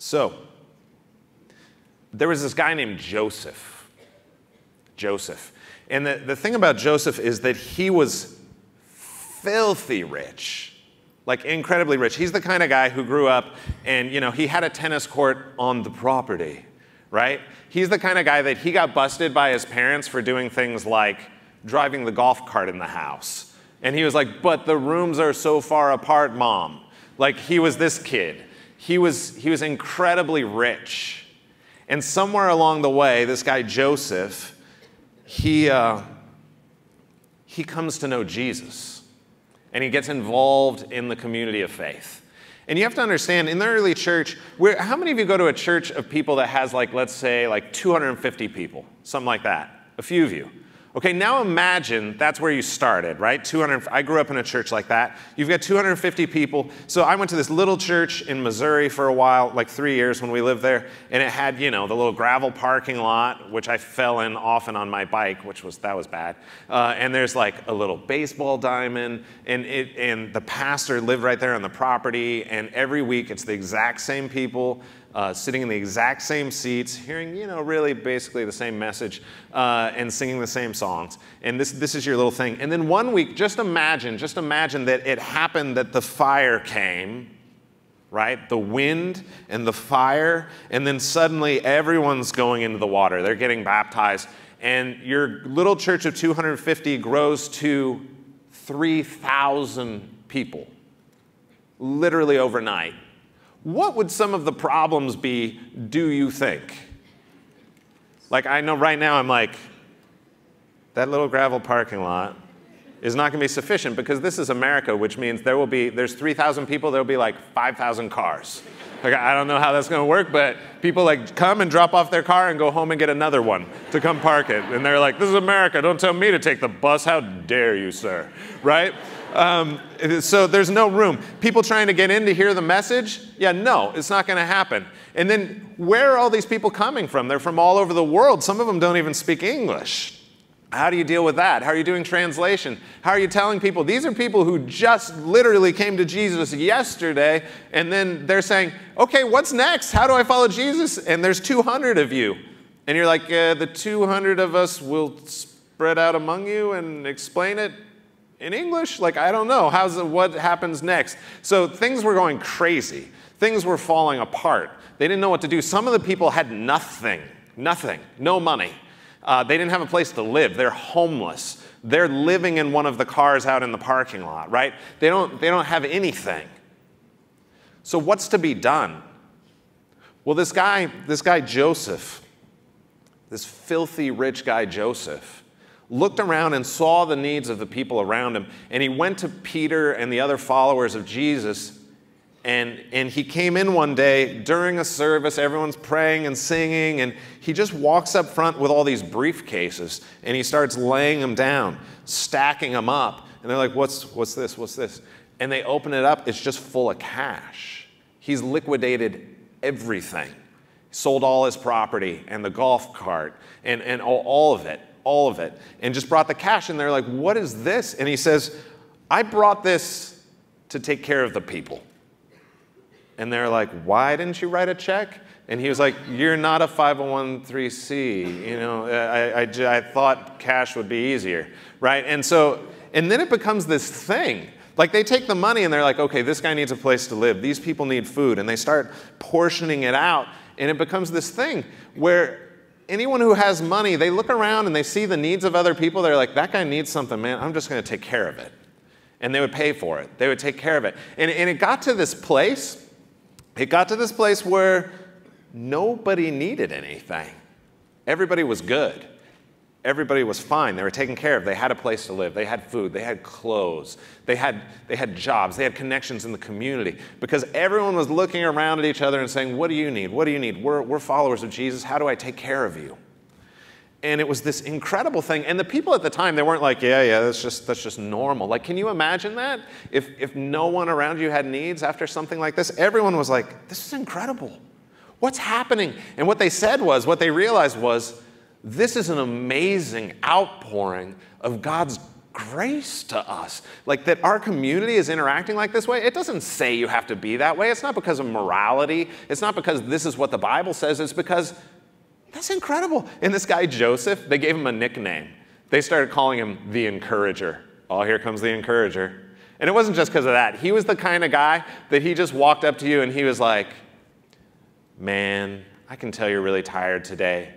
So, there was this guy named Joseph. Joseph. And the, the thing about Joseph is that he was filthy rich, like incredibly rich. He's the kind of guy who grew up and, you know, he had a tennis court on the property, right? He's the kind of guy that he got busted by his parents for doing things like driving the golf cart in the house. And he was like, but the rooms are so far apart, mom. Like he was this kid. He was, he was incredibly rich. And somewhere along the way, this guy Joseph, he, uh, he comes to know Jesus and he gets involved in the community of faith. And you have to understand, in the early church, where, how many of you go to a church of people that has, like, let's say, like 250 people, something like that? A few of you. Okay, now imagine that's where you started, right? 200. I grew up in a church like that. You've got 250 people. So I went to this little church in Missouri for a while, like three years when we lived there, and it had, you know, the little gravel parking lot, which I fell in often on my bike, which was that was bad. Uh, and there's like a little baseball diamond, and it, and the pastor lived right there on the property. And every week it's the exact same people uh, sitting in the exact same seats, hearing, you know, really basically the same message uh, and singing the same songs. And this, this is your little thing. And then one week, just imagine, just imagine that it happened that the fire came, right? The wind and the fire, and then suddenly everyone's going into the water. They're getting baptized. And your little church of 250 grows to 3,000 people, literally overnight. What would some of the problems be, do you think? Like, I know right now I'm like, that little gravel parking lot is not going to be sufficient because this is America, which means there will be, there's 3,000 people, there will be like 5,000 cars. Like, I don't know how that's going to work, but people like come and drop off their car and go home and get another one to come park it. And they're like, this is America, don't tell me to take the bus, how dare you, sir, right? Um, so there's no room. People trying to get in to hear the message, yeah, no, it's not going to happen. And then where are all these people coming from? They're from all over the world. Some of them don't even speak English. How do you deal with that? How are you doing translation? How are you telling people? These are people who just literally came to Jesus yesterday, and then they're saying, okay, what's next? How do I follow Jesus? And there's 200 of you. And you're like, uh, the 200 of us will spread out among you and explain it in English? Like, I don't know. How's it, what happens next? So things were going crazy. Things were falling apart. They didn't know what to do. Some of the people had nothing, nothing, no money. Uh, they didn't have a place to live. They're homeless. They're living in one of the cars out in the parking lot, right? They don't, they don't have anything. So what's to be done? Well, this guy, this guy Joseph, this filthy rich guy Joseph, looked around and saw the needs of the people around him. And he went to Peter and the other followers of Jesus. And, and he came in one day during a service, everyone's praying and singing, and he just walks up front with all these briefcases and he starts laying them down, stacking them up. And they're like, What's, what's this? What's this? And they open it up, it's just full of cash. He's liquidated everything. sold all his property and the golf cart and, and all, all of it all of it, and just brought the cash. And they're like, What is this? And he says, I brought this to take care of the people. And they're like, Why didn't you write a check? And he was like, You're not a 501c. You know, I, I, I thought cash would be easier, right? And so, and then it becomes this thing. Like they take the money and they're like, okay, this guy needs a place to live. These people need food. And they start portioning it out. And it becomes this thing where anyone who has money, they look around and they see the needs of other people. They're like, that guy needs something, man. I'm just going to take care of it. And they would pay for it, they would take care of it. And, and it got to this place, it got to this place where nobody needed anything. Everybody was good everybody was fine. They were taken care of. They had a place to live. They had food. They had clothes. They had, they had jobs. They had connections in the community because everyone was looking around at each other and saying, What do you need? What do you need? We're, we're followers of Jesus. How do I take care of you? And it was this incredible thing. And the people at the time, they weren't like, yeah, yeah, that's just, that's just normal. Like, can you imagine that? If, if no one around you had needs after something like this, everyone was like, this is incredible. What's happening? And what they said was, what they realized was, this is an amazing outpouring of God's grace to us. Like that our community is interacting like this way. It doesn't say you have to be that way. It's not because of morality. It's not because this is what the Bible says. It's because that's incredible. And this guy, Joseph, they gave him a nickname. They started calling him the encourager. Oh, here comes the encourager. And it wasn't just because of that. He was the kind of guy that he just walked up to you and he was like, Man, I can tell you're really tired today.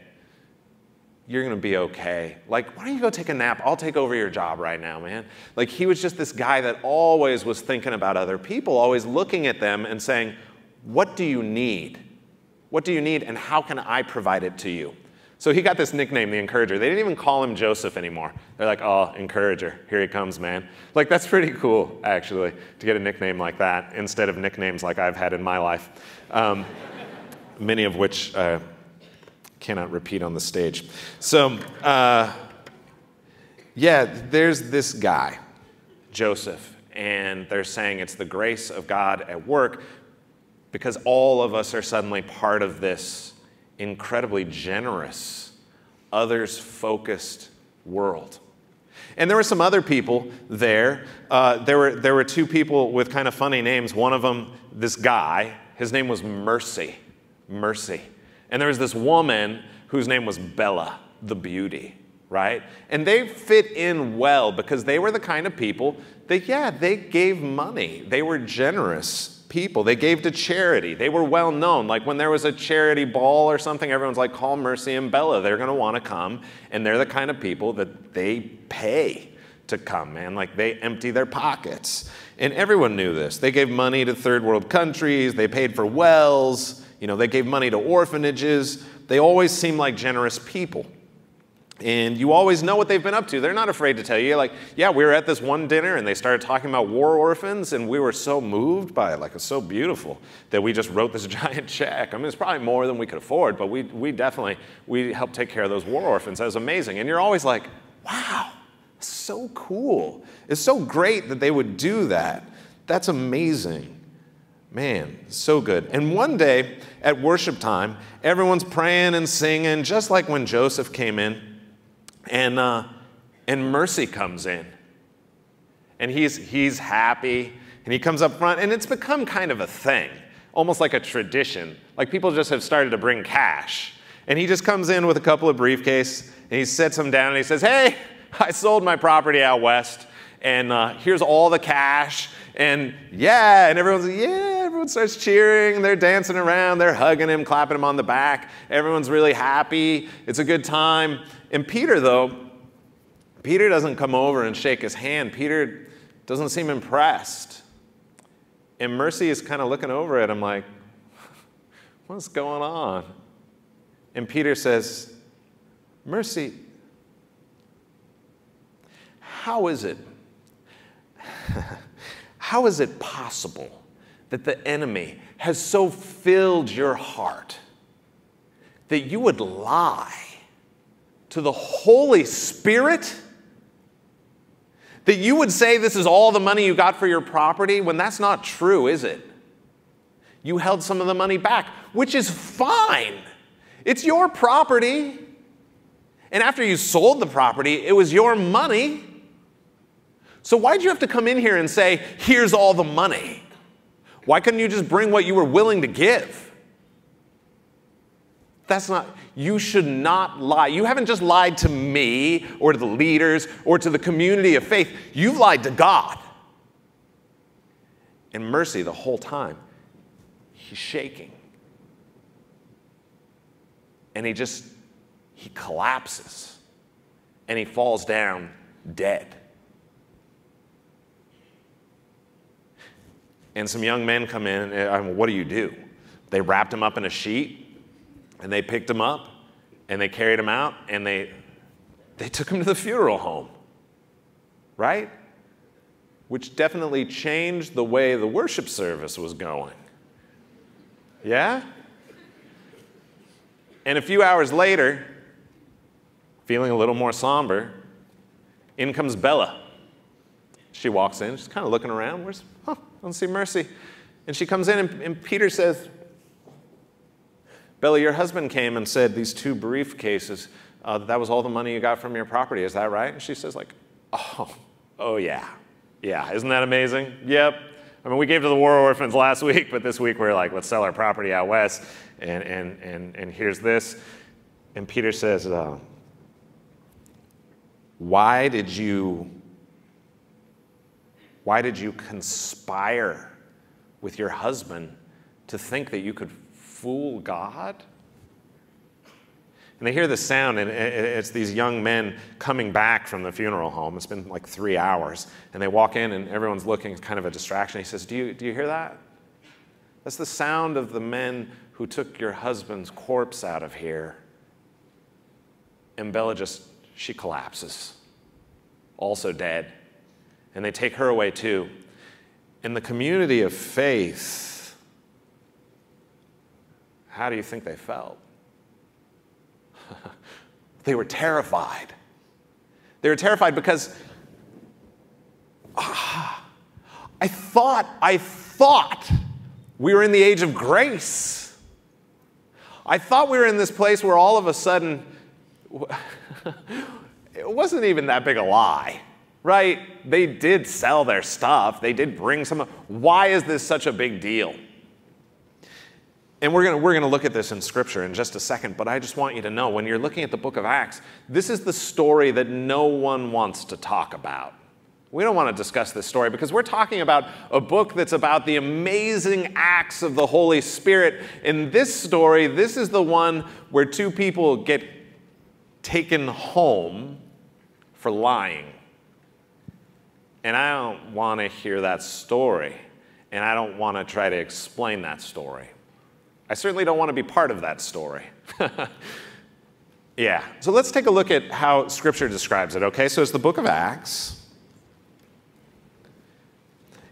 You're going to be okay. Like, why don't you go take a nap? I'll take over your job right now, man. Like, he was just this guy that always was thinking about other people, always looking at them and saying, What do you need? What do you need, and how can I provide it to you? So he got this nickname, the encourager. They didn't even call him Joseph anymore. They're like, oh, encourager, here he comes, man. Like, that's pretty cool, actually, to get a nickname like that instead of nicknames like I've had in my life, um, many of which uh, cannot repeat on the stage. So, uh, yeah, there's this guy, Joseph, and they're saying it's the grace of God at work because all of us are suddenly part of this incredibly generous, others focused world. And there were some other people there. Uh, there, were, there were two people with kind of funny names. One of them, this guy, his name was Mercy. Mercy. And there was this woman whose name was Bella, the beauty, right? And they fit in well because they were the kind of people that, yeah, they gave money. They were generous people. They gave to charity. They were well known. Like when there was a charity ball or something, everyone's like, call Mercy and Bella. They're going to want to come. And they're the kind of people that they pay to come, man. Like they empty their pockets. And everyone knew this. They gave money to third world countries, they paid for wells, you know, they gave money to orphanages. They always seem like generous people. And you always know what they've been up to. They're not afraid to tell you, like, yeah, we were at this one dinner and they started talking about war orphans, and we were so moved by it. Like, it's so beautiful that we just wrote this giant check. I mean, it's probably more than we could afford, but we, we definitely, we helped take care of those war orphans. That was amazing. And you're always like, wow, so cool. It's so great that they would do that. That's amazing. Man, so good. And one day at worship time, everyone's praying and singing, just like when Joseph came in. And, uh, and Mercy comes in. And he's, he's happy. And he comes up front. And it's become kind of a thing, almost like a tradition. Like people just have started to bring cash. And he just comes in with a couple of briefcase. And he sets them down and he says, Hey, I sold my property out west. And uh, here's all the cash. And yeah, and everyone's like, yeah, everyone starts cheering. They're dancing around. They're hugging him, clapping him on the back. Everyone's really happy. It's a good time. And Peter, though, Peter doesn't come over and shake his hand. Peter doesn't seem impressed. And Mercy is kind of looking over at him like, what's going on? And Peter says, Mercy, how is it? how is it possible that the enemy has so filled your heart that you would lie to the Holy Spirit? That you would say this is all the money you got for your property when that's not true, is it? You held some of the money back, which is fine. It's your property. And after you sold the property, it was your money. So why'd you have to come in here and say, here's all the money? Why couldn't you just bring what you were willing to give? That's not, you should not lie. You haven't just lied to me or to the leaders or to the community of faith. You've lied to God. And mercy the whole time, he's shaking. And he just, he collapses and he falls down dead. And some young men come in, and I mean, what do you do? They wrapped him up in a sheet and they picked him up and they carried him out and they, they took him to the funeral home, right? Which definitely changed the way the worship service was going. Yeah? And a few hours later, feeling a little more somber, in comes Bella. She walks in, she's kind of looking around. Where's, huh, don't see Mercy. And she comes in, and, and Peter says, Bella, your husband came and said these two briefcases, uh, that was all the money you got from your property. Is that right? And she says, like, Oh, oh yeah. Yeah, isn't that amazing? Yep. I mean, we gave to the war orphans last week, but this week we're like, let's sell our property out west, and, and, and, and here's this. And Peter says, uh, why did you why did you conspire with your husband to think that you could fool God? And they hear the sound, and it's these young men coming back from the funeral home. It's been like three hours. And they walk in, and everyone's looking, it's kind of a distraction. He says, do you, do you hear that? That's the sound of the men who took your husband's corpse out of here. And Bella just, she collapses, also dead. And they take her away too. In the community of faith, how do you think they felt? they were terrified. They were terrified because ah, I thought, I thought we were in the age of grace. I thought we were in this place where all of a sudden, it wasn't even that big a lie, right? They did sell their stuff, they did bring some. Why is this such a big deal? And we're going we're to look at this in Scripture in just a second, but I just want you to know when you're looking at the book of Acts, this is the story that no one wants to talk about. We don't want to discuss this story because we're talking about a book that's about the amazing acts of the Holy Spirit. In this story, this is the one where two people get taken home for lying. And I don't want to hear that story, and I don't want to try to explain that story. I certainly don't want to be part of that story. yeah, so let's take a look at how Scripture describes it, okay? So it's the book of Acts.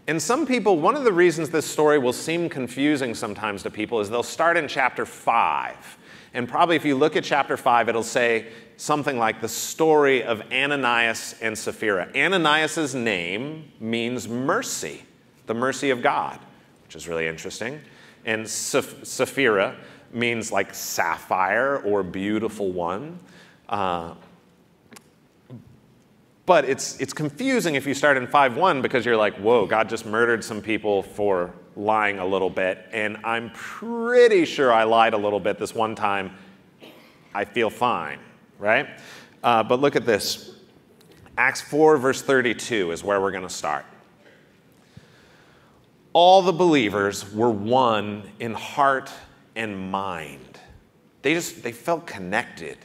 And some people, one of the reasons this story will seem confusing sometimes to people is they'll start in chapter 5. And probably if you look at chapter 5, it'll say something like the story of Ananias and Sapphira. Ananias' name means mercy, the mercy of God, which is really interesting. And Sapphira means like sapphire or beautiful one. Uh, but it's, it's confusing if you start in 5.1 because you're like, whoa, God just murdered some people for lying a little bit. And I'm pretty sure I lied a little bit this one time. I feel fine, right? Uh, but look at this. Acts 4, verse 32 is where we're going to start all the believers were one in heart and mind. They just they felt connected.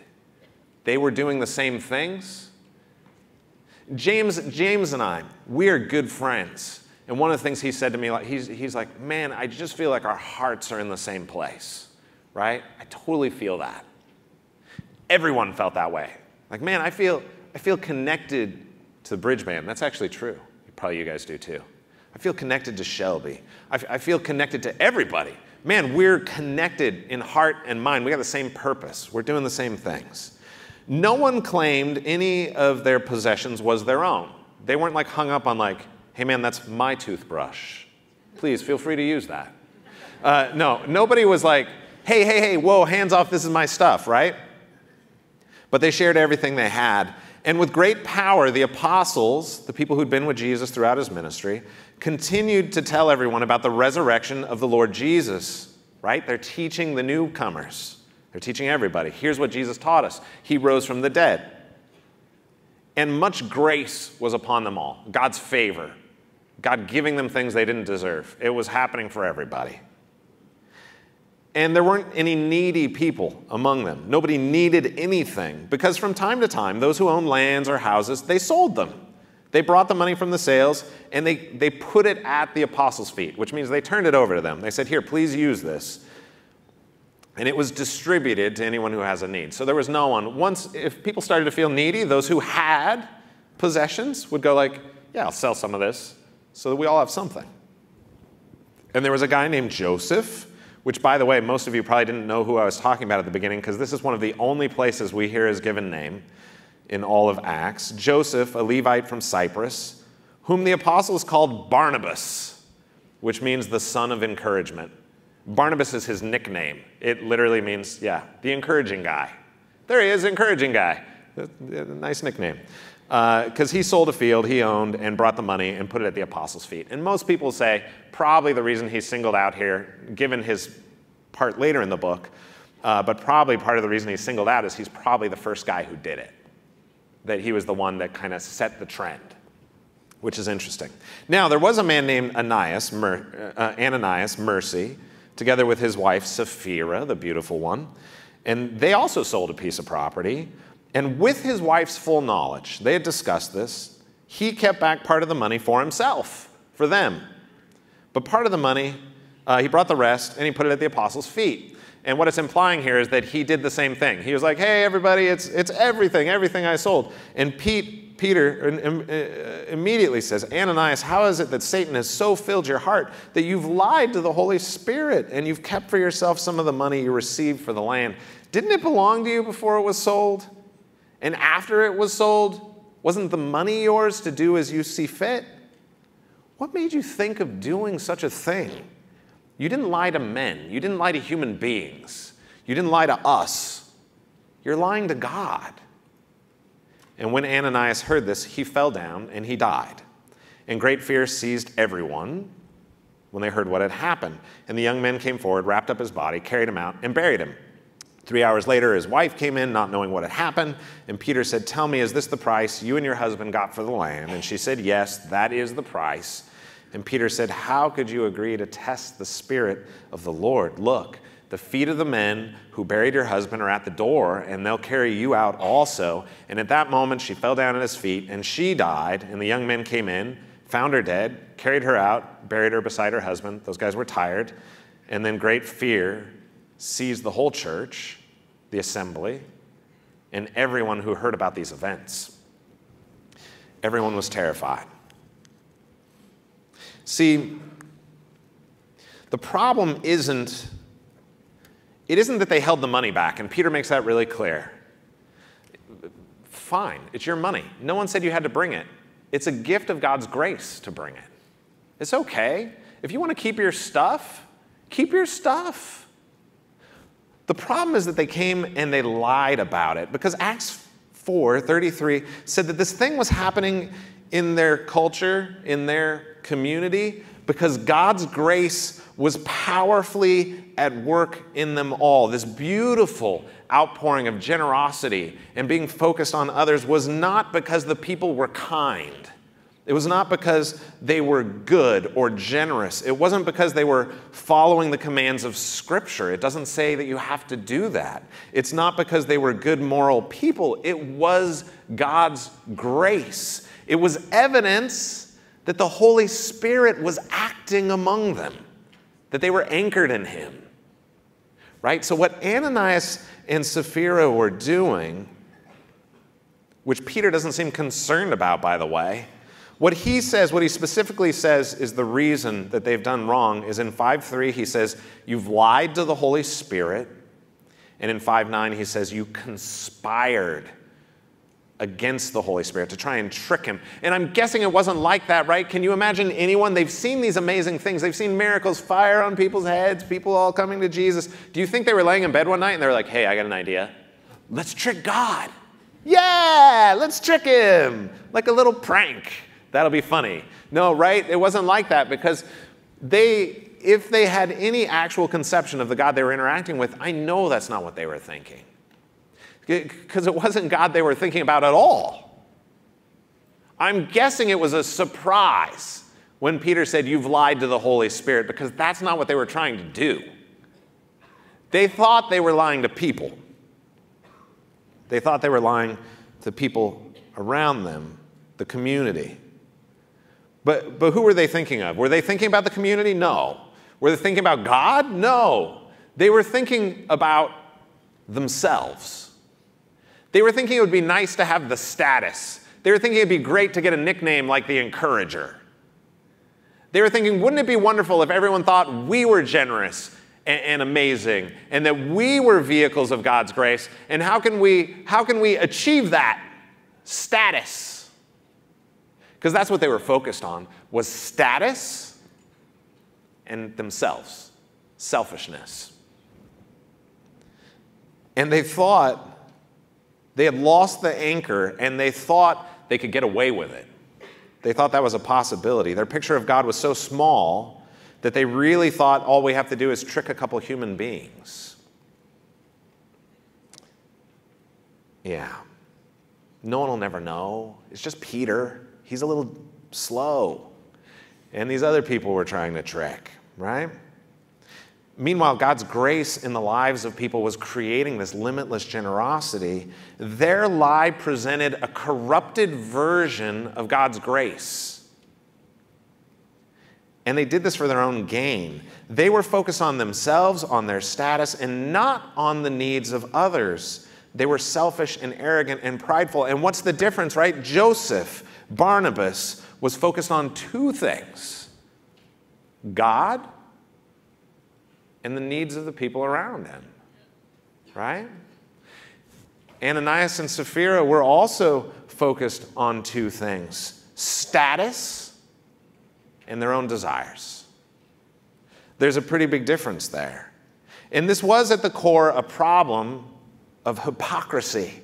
They were doing the same things. James, James and I, we are good friends. And one of the things he said to me, like, he's, he's like, man, I just feel like our hearts are in the same place, right? I totally feel that. Everyone felt that way. Like, man, I feel, I feel connected to the bridge man. That's actually true. Probably you guys do too. I feel connected to Shelby. I, feel connected to everybody. Man, we're connected in heart and mind. We got the same purpose. We're doing the same things. No one claimed any of their possessions was their own. They weren't like hung up on like, hey man, that's my toothbrush. Please feel free to use that. Uh, no, nobody was like, hey, hey, hey, whoa, hands off, this is my stuff, right? But they shared everything they had. And with great power, the apostles, the people who'd been with Jesus throughout his ministry, continued to tell everyone about the resurrection of the Lord Jesus, right? They're teaching the newcomers. They're teaching everybody. Here's what Jesus taught us He rose from the dead. And much grace was upon them all God's favor, God giving them things they didn't deserve. It was happening for everybody. And there weren't any needy people among them. Nobody needed anything because from time to time, those who owned lands or houses, they sold them they brought the money from the sales and they, they put it at the apostles' feet, which means they turned it over to them. They said, Here, please use this. And it was distributed to anyone who has a need. So there was no one. Once, if people started to feel needy, those who had possessions would go like, Yeah, I'll sell some of this so that we all have something. And there was a guy named Joseph, which, by the way, most of you probably didn't know who I was talking about at the beginning because this is one of the only places we hear his given name in all of Acts, Joseph, a Levite from Cyprus, whom the apostles called Barnabas, which means the son of encouragement. Barnabas is his nickname. It literally means, yeah, the encouraging guy. There he is, encouraging guy. Nice nickname. Because uh, he sold a field he owned and brought the money and put it at the apostles' feet. And most people say probably the reason he's singled out here, given his part later in the book, uh, but probably part of the reason he's singled out is he's probably the first guy who did it. That he was the one that kind of set the trend, which is interesting. Now, there was a man named Ananias, Mer, uh, Ananias Mercy, together with his wife Sapphira, the beautiful one, and they also sold a piece of property. And with his wife's full knowledge, they had discussed this, he kept back part of the money for himself, for them. But part of the money, uh, he brought the rest and he put it at the apostles' feet. And what it's implying here is that he did the same thing. He was like, hey, everybody, it's, it's everything, everything I sold. And Pete, Peter uh, immediately says, Ananias, how is it that Satan has so filled your heart that you've lied to the Holy Spirit and you've kept for yourself some of the money you received for the land? Didn't it belong to you before it was sold? And after it was sold, wasn't the money yours to do as you see fit? What made you think of doing such a thing? You didn't lie to men. You didn't lie to human beings. You didn't lie to us. You're lying to God. And when Ananias heard this, he fell down and he died. And great fear seized everyone when they heard what had happened. And the young men came forward, wrapped up his body, carried him out, and buried him. Three hours later, his wife came in, not knowing what had happened. And Peter said, Tell me, is this the price you and your husband got for the land? And she said, Yes, that is the price. And Peter said, How could you agree to test the Spirit of the Lord? Look, the feet of the men who buried your husband are at the door, and they'll carry you out also. And at that moment, she fell down at his feet, and she died. And the young men came in, found her dead, carried her out, buried her beside her husband. Those guys were tired. And then great fear seized the whole church, the assembly, and everyone who heard about these events. Everyone was terrified. See, the problem isn't it isn't that they held the money back, and Peter makes that really clear. Fine, it's your money. No one said you had to bring it. It's a gift of God's grace to bring it. It's okay. If you want to keep your stuff, keep your stuff. The problem is that they came and they lied about it because Acts 4 33 said that this thing was happening in their culture, in their community, because God's grace was powerfully at work in them all. This beautiful outpouring of generosity and being focused on others was not because the people were kind. It was not because they were good or generous. It wasn't because they were following the commands of Scripture. It doesn't say that you have to do that. It's not because they were good moral people. It was God's grace. It was evidence that the Holy Spirit was acting among them, that they were anchored in Him. Right? So, what Ananias and Sapphira were doing, which Peter doesn't seem concerned about, by the way, what he says, what he specifically says is the reason that they've done wrong is in 5.3 he says, You've lied to the Holy Spirit. And in 5.9 he says, You conspired against the Holy Spirit to try and trick him. And I'm guessing it wasn't like that, right? Can you imagine anyone? They've seen these amazing things. They've seen miracles, fire on people's heads, people all coming to Jesus. Do you think they were laying in bed one night and they were like, Hey, I got an idea. Let's trick God. Yeah, let's trick him. Like a little prank. That'll be funny. No, right? It wasn't like that because they, if they had any actual conception of the God they were interacting with, I know that's not what they were thinking. Because it wasn't God they were thinking about at all. I'm guessing it was a surprise when Peter said, You've lied to the Holy Spirit, because that's not what they were trying to do. They thought they were lying to people, they thought they were lying to people around them, the community. But, but who were they thinking of? Were they thinking about the community? No. Were they thinking about God? No. They were thinking about themselves. They were thinking it would be nice to have the status. They were thinking it'd be great to get a nickname like the encourager. They were thinking, wouldn't it be wonderful if everyone thought we were generous and, and, amazing and that we were vehicles of God's grace? And how can we, how can we achieve that status? Because that's what they were focused on was status and themselves selfishness and they thought they had lost the anchor and they thought they could get away with it. They thought that was a possibility. Their picture of God was so small that they really thought all we have to do is trick a couple human beings. Yeah. No one will never know. It's just Peter. He's a little slow. And these other people were trying to trick, right? Meanwhile, God's grace in the lives of people was creating this limitless generosity. Their lie presented a corrupted version of God's grace. And they did this for their own gain. They were focused on themselves, on their status, and not on the needs of others. They were selfish and arrogant and prideful. And what's the difference, right? Joseph, Barnabas, was focused on two things God and the needs of the people around him, right? Ananias and Sapphira were also focused on two things status and their own desires. There's a pretty big difference there. And this was at the core a problem of hypocrisy.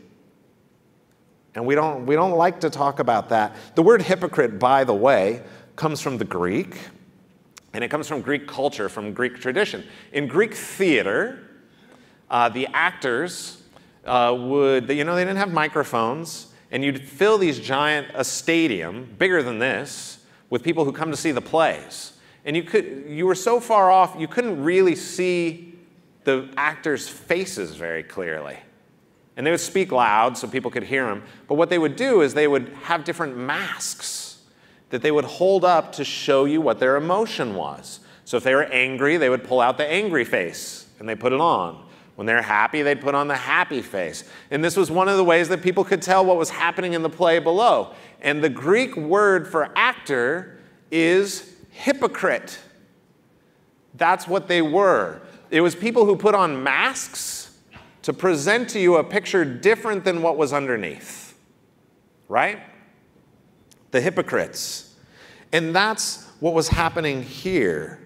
And we don't, we don't like to talk about that. The word hypocrite, by the way, comes from the Greek. And it comes from Greek culture, from Greek tradition. In Greek theater, uh, the actors uh, would, you know, they didn't have microphones, and you'd fill these giant, a stadium bigger than this, with people who come to see the plays. And you, could, you were so far off, you couldn't really see the actors' faces very clearly. And they would speak loud so people could hear them. But what they would do is they would have different masks that they would hold up to show you what their emotion was. So if they were angry, they would pull out the angry face and they put it on. When they're happy, they'd put on the happy face. And this was one of the ways that people could tell what was happening in the play below. And the Greek word for actor is hypocrite. That's what they were. It was people who put on masks to present to you a picture different than what was underneath. Right? the hypocrites. And that's what was happening here.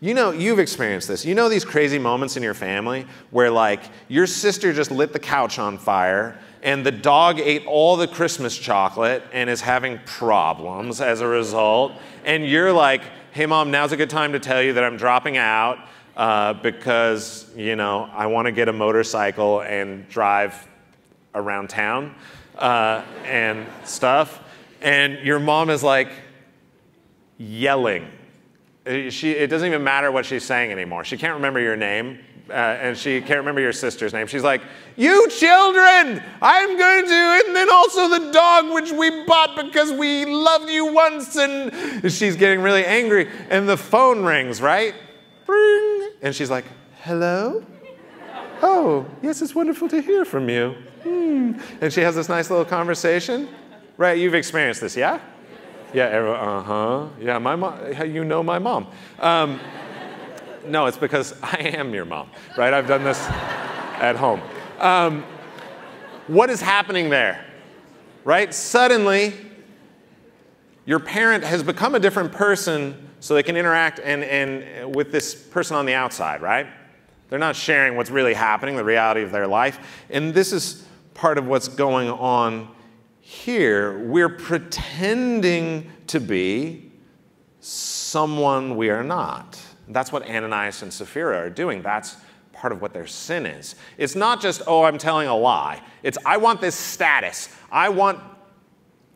You know, you've experienced this. You know these crazy moments in your family where, like, your sister just lit the couch on fire and the dog ate all the Christmas chocolate and is having problems as a result. And you're like, hey, mom, now's a good time to tell you that I'm dropping out uh, because, you know, I want to get a motorcycle and drive around town uh, and stuff and your mom is like yelling. Uh, she, it doesn't even matter what she's saying anymore. She can't remember your name, uh, and she can't remember your sister's name. She's like, You children, I'm going to, and then also the dog which we bought because we loved you once. And she's getting really angry, and the phone rings, right? Ring. And she's like, Hello? Oh, yes, it's wonderful to hear from you. Hmm. And she has this nice little conversation. Right? You've experienced this, yeah? Yeah, uh huh. Yeah, my mom, you know my mom. Um, no, it's because I am your mom, right? I've done this at home. Um, what is happening there? Right? Suddenly, your parent has become a different person so they can interact and, and with this person on the outside, right? They're not sharing what's really happening, the reality of their life. And this is part of what's going on here, we're pretending to be someone we are not. That's what Ananias and Sapphira are doing. That's part of what their sin is. It's not just, oh, I'm telling a lie. It's, I want this status. I want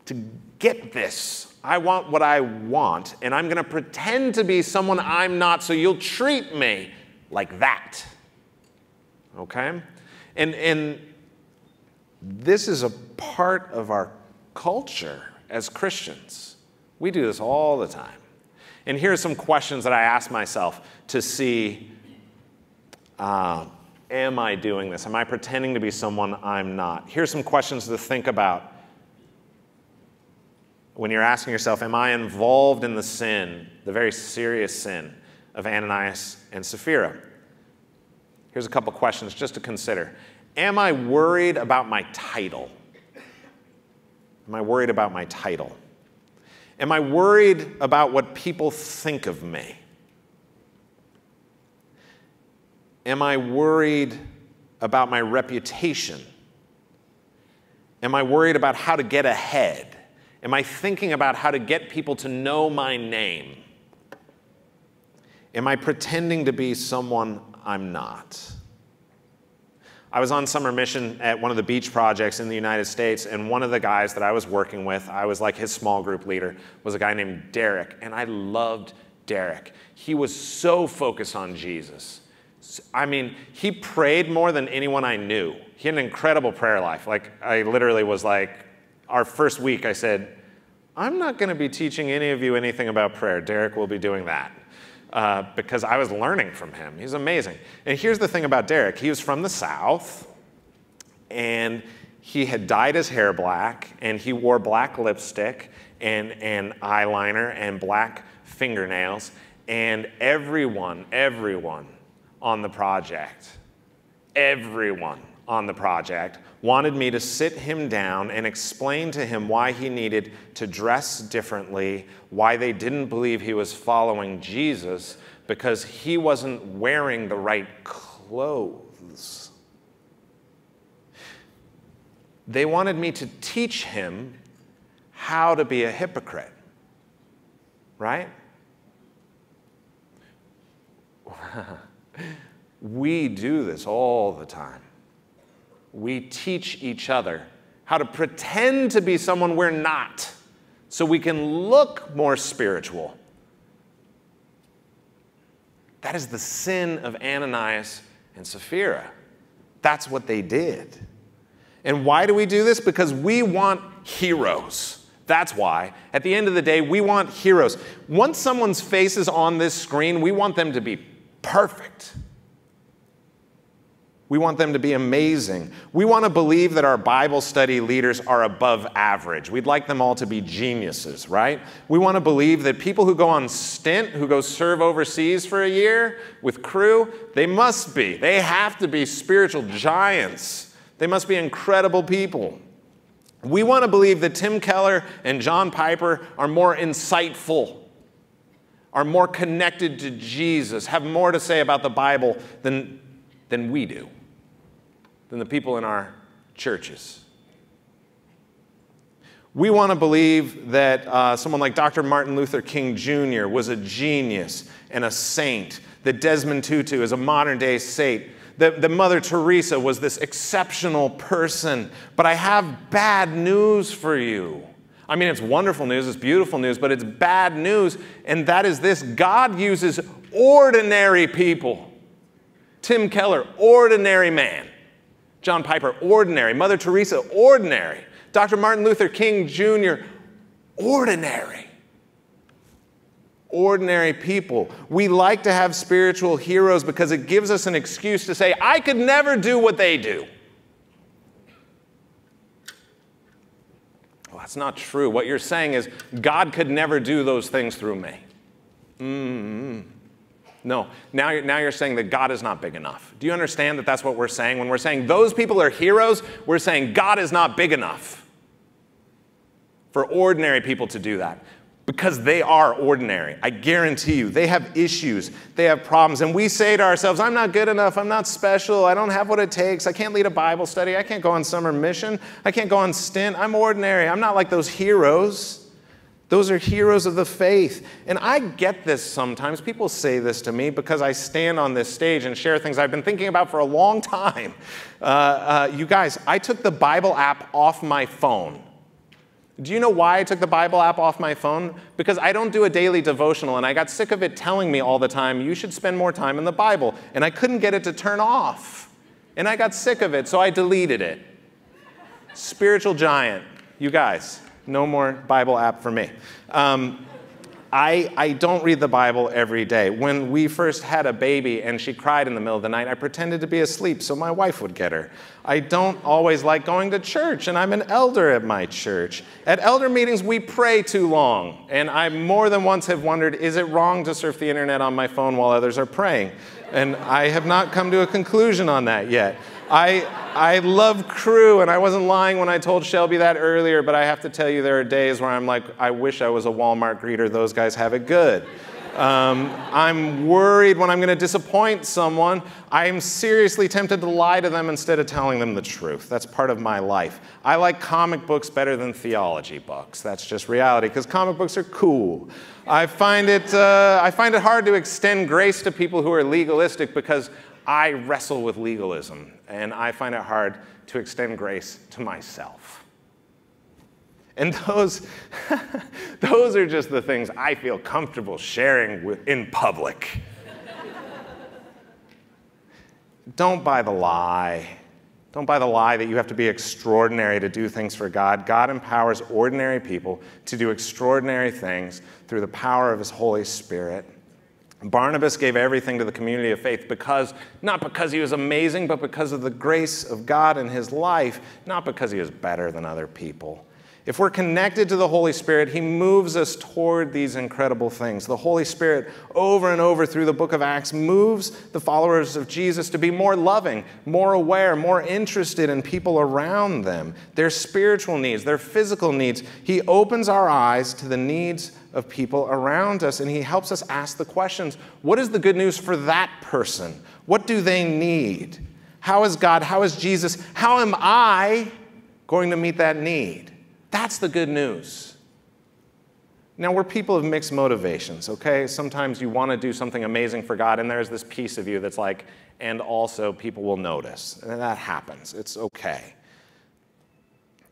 to get this. I want what I want, and I'm going to pretend to be someone I'm not so you'll treat me like that. Okay? And, and this is a part of our culture as Christians. We do this all the time. And here are some questions that I ask myself to see uh, Am I doing this? Am I pretending to be someone I'm not? Here's some questions to think about when you're asking yourself Am I involved in the sin, the very serious sin of Ananias and Sapphira? Here's a couple questions just to consider. Am I worried about my title? Am I worried about my title? Am I worried about what people think of me? Am I worried about my reputation? Am I worried about how to get ahead? Am I thinking about how to get people to know my name? Am I pretending to be someone I'm not? I was on summer mission at one of the beach projects in the United States, and one of the guys that I was working with, I was like his small group leader, was a guy named Derek, and I loved Derek. He was so focused on Jesus. I mean, he prayed more than anyone I knew. He had an incredible prayer life. Like, I literally was like, our first week, I said, I'm not going to be teaching any of you anything about prayer. Derek will be doing that. Uh, because I was learning from him. He's amazing. And here's the thing about Derek he was from the South, and he had dyed his hair black, and he wore black lipstick and, and eyeliner and black fingernails. And everyone, everyone on the project, everyone on the project wanted me to sit him down and explain to him why he needed to dress differently, why they didn't believe he was following Jesus because he wasn't wearing the right clothes. They wanted me to teach him how to be a hypocrite, right? we do this all the time we teach each other how to pretend to be someone we're not so we can look more spiritual. That is the sin of Ananias and Sapphira. That's what they did. And why do we do this? Because we want heroes. That's why. At the end of the day, we want heroes. Once someone's face is on this screen, we want them to be perfect. We want them to be amazing. We want to believe that our Bible study leaders are above average. We'd like them all to be geniuses, right? We want to believe that people who go on stint, who go serve overseas for a year with Cru, they must be. They have to be spiritual giants. They must be incredible people. We want to believe that Tim Keller and John Piper are more insightful, are more connected to Jesus, have more to say about the Bible than, than we do than the people in our churches. We want to believe that uh, someone like Dr. Martin Luther King Jr. was a genius and a saint, that Desmond Tutu is a modern day saint, that, that Mother Teresa was this exceptional person. But I have bad news for you. I mean, it's wonderful news, it's beautiful news, but it's bad news, and that is this God uses ordinary people. Tim Keller, ordinary man. John Piper, ordinary. Mother Teresa, ordinary. Dr. Martin Luther King Jr., ordinary. Ordinary people. We like to have spiritual heroes because it gives us an excuse to say, I could never do what they do. Well, that's not true. What you're saying is, God could never do those things through me. Mm-hmm. No, now you're, now you're saying that God is not big enough. Do you understand that that's what we're saying? When we're saying those people are heroes, we're saying God is not big enough for ordinary people to do that because they are ordinary. I guarantee you, they have issues, they have problems. And we say to ourselves, I'm not good enough, I'm not special, I don't have what it takes, I can't lead a Bible study, I can't go on summer mission, I can't go on stint, I'm ordinary, I'm not like those heroes. Those are heroes of the faith. And I get this sometimes. People say this to me because I stand on this stage and share things I've been thinking about for a long time. Uh, uh, you guys, I took the Bible app off my phone. Do you know why I took the Bible app off my phone? Because I don't do a daily devotional, and I got sick of it telling me all the time, you should spend more time in the Bible. And I couldn't get it to turn off. And I got sick of it, so I deleted it. Spiritual giant, you guys no more Bible app for me. Um, I, I don't read the Bible every day. When we first had a baby and she cried in the middle of the night, I pretended to be asleep so my wife would get her. I don't always like going to church, and I'm an elder at my church. At elder meetings, we pray too long, and I more than once have wondered is it wrong to surf the internet on my phone while others are praying? And I have not come to a conclusion on that yet. I, I love Cru, and I wasn't lying when I told Shelby that earlier, but I have to tell you, there are days where I'm like, I wish I was a Walmart greeter. Those guys have it good. Um, I'm worried when I'm going to disappoint someone. I'm seriously tempted to lie to them instead of telling them the truth. That's part of my life. I like comic books better than theology books. That's just reality because comic books are cool. I find, it, uh, I find it hard to extend grace to people who are legalistic because I wrestle with legalism and I find it hard to extend grace to myself. And those, those are just the things I feel comfortable sharing with, in public. Don't buy the lie. Don't buy the lie that you have to be extraordinary to do things for God. God empowers ordinary people to do extraordinary things through the power of His Holy Spirit. Barnabas gave everything to the community of faith because, not because he was amazing, but because of the grace of God in his life, not because he was better than other people. If we're connected to the Holy Spirit, He moves us toward these incredible things. The Holy Spirit, over and over through the book of Acts, moves the followers of Jesus to be more loving, more aware, more interested in people around them, their spiritual needs, their physical needs. He opens our eyes to the needs of people around us, and He helps us ask the questions what is the good news for that person? What do they need? How is God? How is Jesus? How am I going to meet that need? That's the good news. Now, we're people of mixed motivations, okay? Sometimes you want to do something amazing for God, and there's this piece of you that's like, and also people will notice. And that happens. It's okay.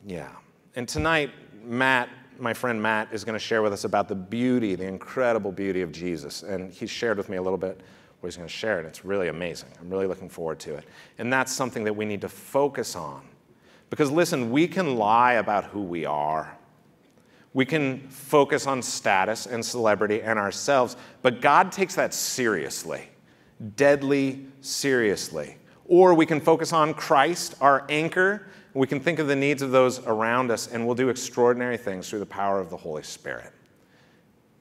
Yeah. And tonight, Matt, my friend Matt, is going to share with us about the beauty, the incredible beauty of Jesus. And he shared with me a little bit what he's going to share, and it's really amazing. I'm really looking forward to it. And that's something that we need to focus on because listen, we can lie about who we are. We can focus on status and celebrity and ourselves, but God takes that seriously, deadly seriously. Or we can focus on Christ, our anchor. We can think of the needs of those around us, and we'll do extraordinary things through the power of the Holy Spirit.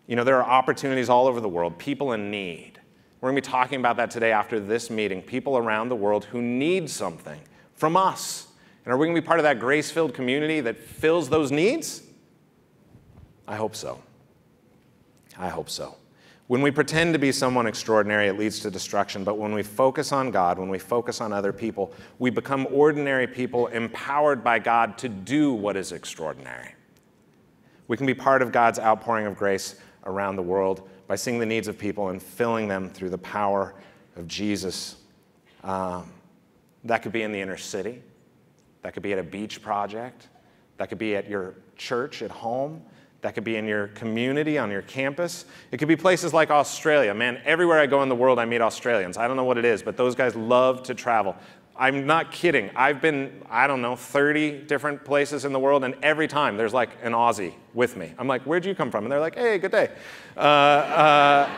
You know, there are opportunities all over the world, people in need. We're going to be talking about that today after this meeting. People around the world who need something from us. And are we going to be part of that grace filled community that fills those needs? I hope so. I hope so. When we pretend to be someone extraordinary, it leads to destruction. But when we focus on God, when we focus on other people, we become ordinary people empowered by God to do what is extraordinary. We can be part of God's outpouring of grace around the world by seeing the needs of people and filling them through the power of Jesus. Um, that could be in the inner city. That could be at a beach project. That could be at your church at home. That could be in your community, on your campus. It could be places like Australia. Man, everywhere I go in the world, I meet Australians. I don't know what it is, but those guys love to travel. I'm not kidding. I've been, I don't know, 30 different places in the world, and every time there's like an Aussie with me. I'm like, where'd you come from? And they're like, hey, good day. Uh, uh,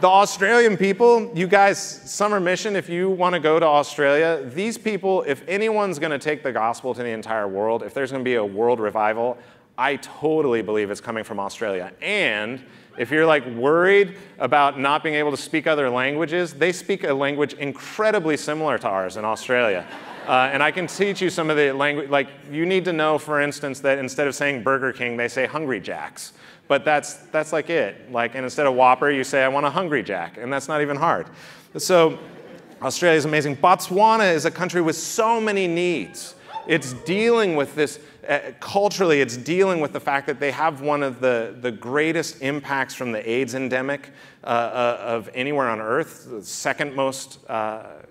the Australian people, you guys, summer mission, if you want to go to Australia, these people, if anyone's going to take the gospel to the entire world, if there's going to be a world revival, I totally believe it's coming from Australia. And if you're like worried about not being able to speak other languages, they speak a language incredibly similar to ours in Australia. Uh, and I can teach you some of the language, like you need to know, for instance, that instead of saying Burger King, they say Hungry Jacks but that's, that's like it. Like, and instead of Whopper, you say, I want a Hungry Jack, and that's not even hard. So Australia is amazing. Botswana is a country with so many needs. It's dealing with this, uh, culturally, it's dealing with the fact that they have one of the, the greatest impacts from the AIDS endemic uh, uh, of anywhere on earth, the second most uh,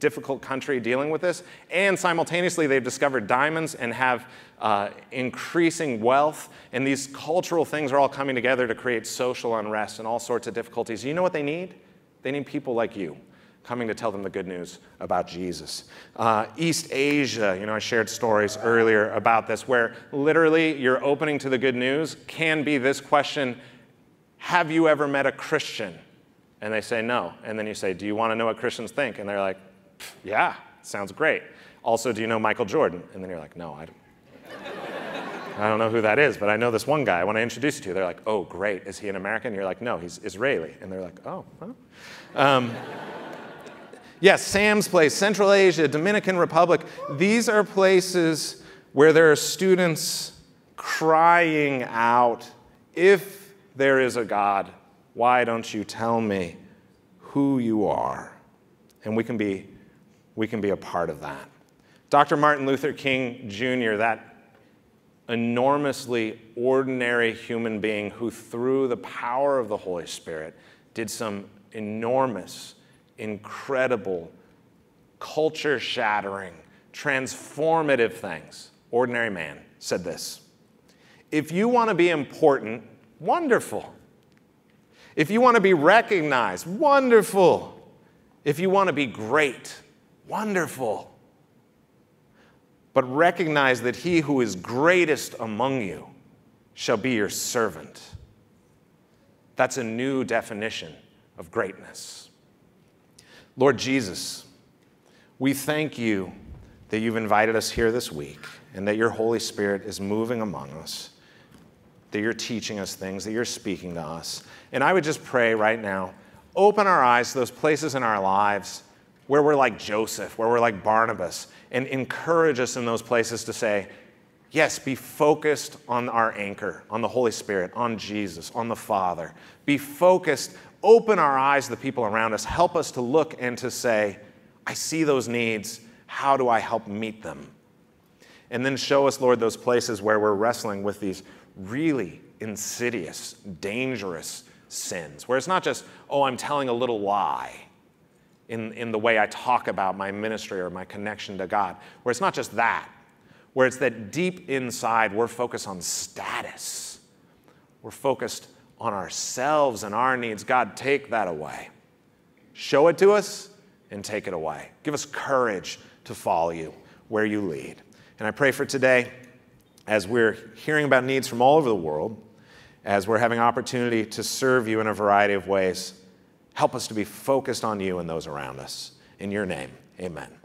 difficult country dealing with this. And simultaneously, they've discovered diamonds and have uh, increasing wealth, and these cultural things are all coming together to create social unrest and all sorts of difficulties. You know what they need? They need people like you coming to tell them the good news about Jesus. Uh, East Asia, you know, I shared stories earlier about this where literally your opening to the good news can be this question Have you ever met a Christian? And they say no. And then you say, Do you want to know what Christians think? And they're like, Yeah, sounds great. Also, do you know Michael Jordan? And then you're like, No, I don't. I don't know who that is, but I know this one guy I want to introduce you to. They're like, oh, great. Is he an American? You're like, no, he's Israeli. And they're like, oh, huh? Um, yes, Sam's Place, Central Asia, Dominican Republic. These are places where there are students crying out, if there is a God, Why don't you tell me who you are? And we can be, we can be a part of that. Dr. Martin Luther King Jr., that enormously ordinary human being who, through the power of the Holy Spirit, did some enormous, incredible, culture shattering, transformative things. Ordinary man said this If you want to be important, wonderful. If you want to be recognized, wonderful. If you want to be great, wonderful. But recognize that he who is greatest among you shall be your servant. That's a new definition of greatness. Lord Jesus, we thank you that you've invited us here this week and that your Holy Spirit is moving among us, that you're teaching us things, that you're speaking to us. And I would just pray right now open our eyes to those places in our lives where we're like Joseph, where we're like Barnabas, and encourage us in those places to say, Yes, be focused on our anchor, on the Holy Spirit, on Jesus, on the Father. Be focused, open our eyes to the people around us. Help us to look and to say, I see those needs. How do I help meet them? And then show us, Lord, those places where we're wrestling with these really insidious, dangerous sins, where it's not just, oh, I'm telling a little lie in, in the way I talk about my ministry or my connection to God, where it's not just that, where it's that deep inside we're focused on status. We're focused on ourselves and our needs. God, take that away. Show it to us and take it away. Give us courage to follow you where you lead. And I pray for today, as we're hearing about needs from all over the world, as we're having opportunity to serve you in a variety of ways, help us to be focused on you and those around us. In your name, amen.